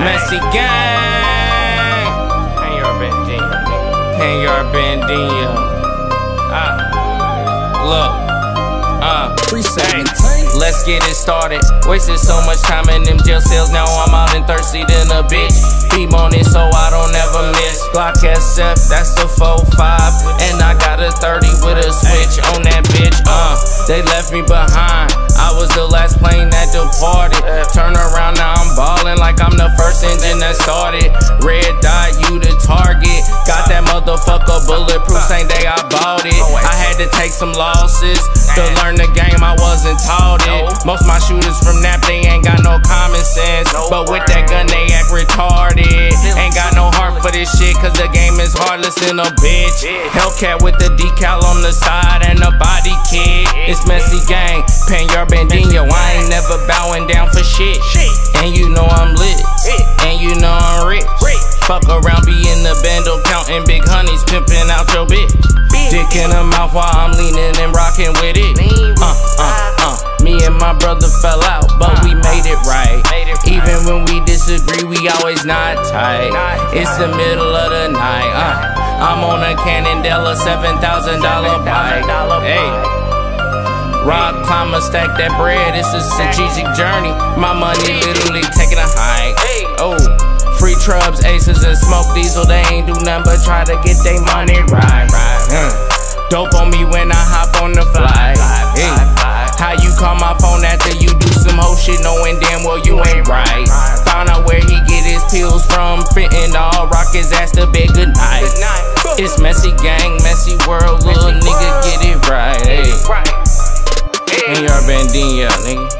Messy gang. Panyard Bandeanyo, nigga. Panyard Bandeanyo. Ah, Look. Uh. Preset Hey, let's get it started. Wasted so much time in them jail cells. Now I'm out and thirsty than a bitch. Beam on it so I don't ever miss. Glock SF, that's the 4-5. And I got a 30 with a switch on that bitch. Uh, they left me behind. I was the last plane that departed. Turn around that started. Red dot, you the target. Got that motherfucker bulletproof. Same day I bought it. I had to take some losses to learn the game. I wasn't taught it. Most my shooters from Nap they ain't got no common sense. But with that gun they act retarded. Ain't got no heart for this shit cause the game is heartless than a bitch. Hellcat with the decal on the side and a body kit. It's messy gang, Panyard Bandeanyo. I ain't never bowing down for shit. And you know I'm lit. Honeys, pimping out your bitch. Dick in the mouth while I'm leaning and rocking with it. Uh, uh, uh. Me and my brother fell out, but we made it right. Even when we disagree, we always not tight. It's the middle of the night. Uh, I'm on a Cannondale, $7,000 bike. Hey. Rock climber, stack that bread. It's a strategic journey. My money literally taking a hike. Oh, free trubs, aces, and smoke diesel. They ain't do nothing but try to get their money right. Uh, dope on me when I hop on the flight. Hey, how you call my phone after you do some whole shit knowing damn well you ain't right? Found out where he get his pills from. Fitting all rock his ass to bed. Good night. It's messy gang, messy world. Little nigga, get it right. Hey. And your Bandeanyo, nigga.